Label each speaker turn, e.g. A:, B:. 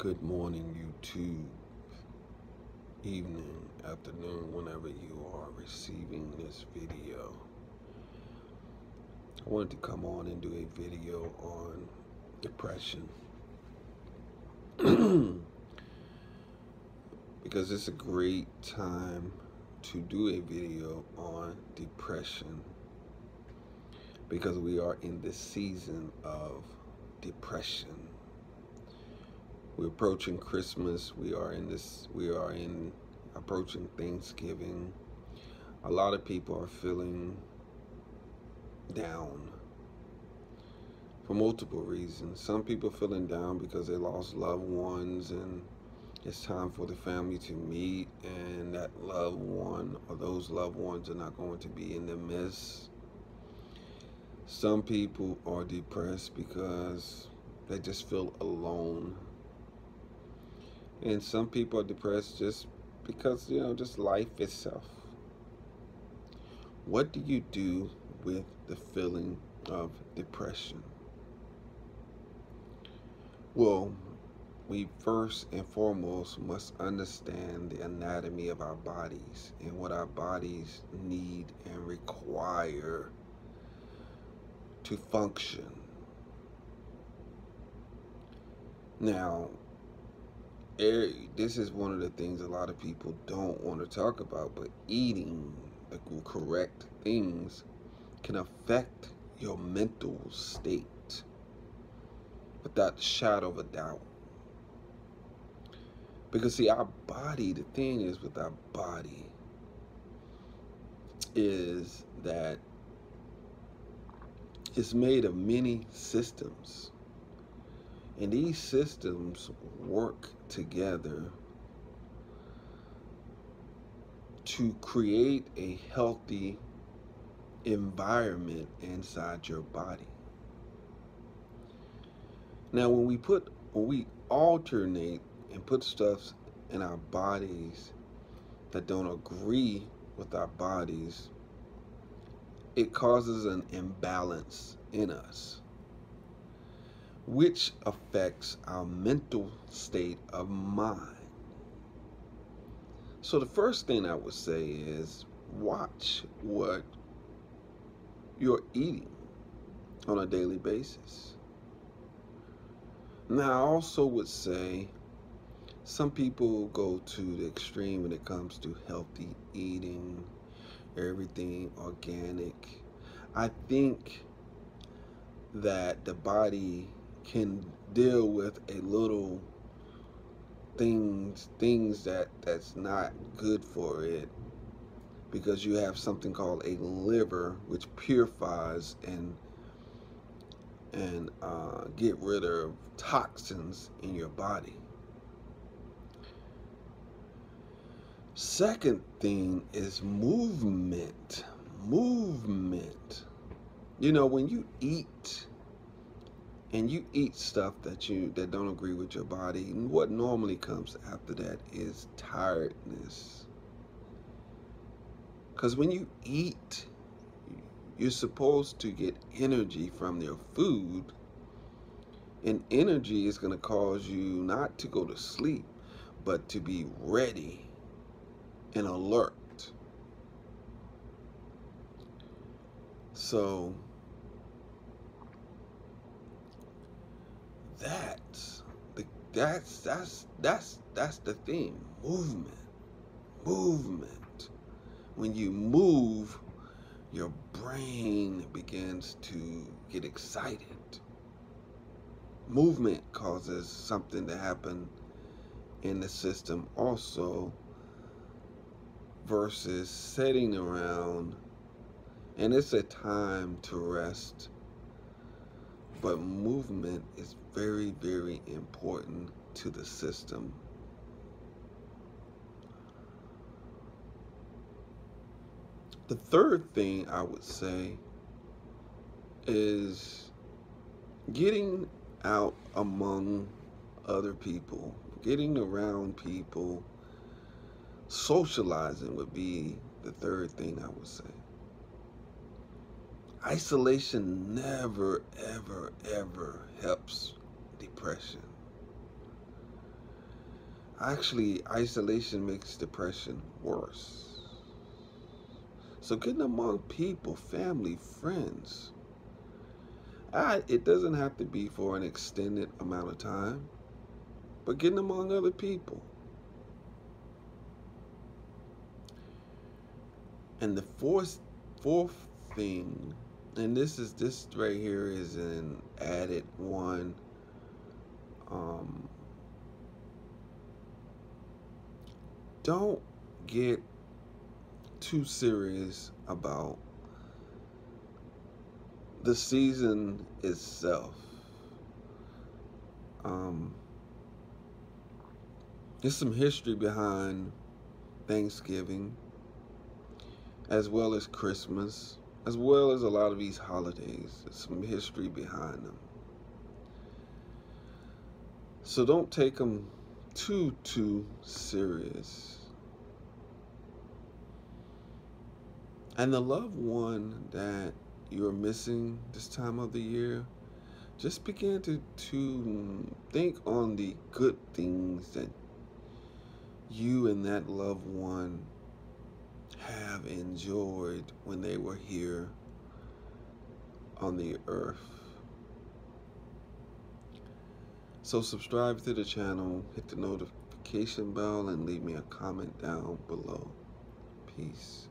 A: Good morning, YouTube, evening, afternoon, whenever you are receiving this video. I wanted to come on and do a video on depression. because it's a great time to do a video on depression because we are in the season of depression we're approaching Christmas. We are in this. We are in approaching Thanksgiving. A lot of people are feeling down for multiple reasons. Some people feeling down because they lost loved ones and it's time for the family to meet and that loved one or those loved ones are not going to be in the midst. Some people are depressed because they just feel alone and some people are depressed just because, you know, just life itself. What do you do with the feeling of depression? Well, we first and foremost must understand the anatomy of our bodies and what our bodies need and require to function. Now, this is one of the things a lot of people don't want to talk about, but eating the correct things can affect your mental state without the shadow of a doubt. Because see, our body, the thing is with our body, is that it's made of many systems. And these systems work together to create a healthy environment inside your body. Now, when we put, when we alternate and put stuff in our bodies that don't agree with our bodies, it causes an imbalance in us which affects our mental state of mind. So the first thing I would say is watch what you're eating on a daily basis. Now, I also would say some people go to the extreme when it comes to healthy eating, everything organic. I think that the body can deal with a little things things that that's not good for it because you have something called a liver which purifies and and uh, get rid of toxins in your body. Second thing is movement. Movement. You know, when you eat and you eat stuff that you that don't agree with your body and what normally comes after that is tiredness. Because when you eat you're supposed to get energy from your food and energy is going to cause you not to go to sleep but to be ready and alert. So that's the that's that's that's that's the thing. Movement. Movement. When you move your brain begins to get excited. Movement causes something to happen in the system also versus sitting around and it's a time to rest but movement is very, very important to the system. The third thing I would say is getting out among other people, getting around people, socializing would be the third thing I would say. Isolation never, ever, ever helps depression. Actually, isolation makes depression worse. So getting among people, family, friends. I, it doesn't have to be for an extended amount of time, but getting among other people. And the fourth fourth thing, and this is this right here is an added one. Um, don't get too serious about the season itself. Um, there's some history behind Thanksgiving, as well as Christmas, as well as a lot of these holidays. There's some history behind them. So don't take them too, too serious. And the loved one that you're missing this time of the year, just begin to, to think on the good things that you and that loved one have enjoyed when they were here on the earth. So subscribe to the channel, hit the notification bell, and leave me a comment down below. Peace.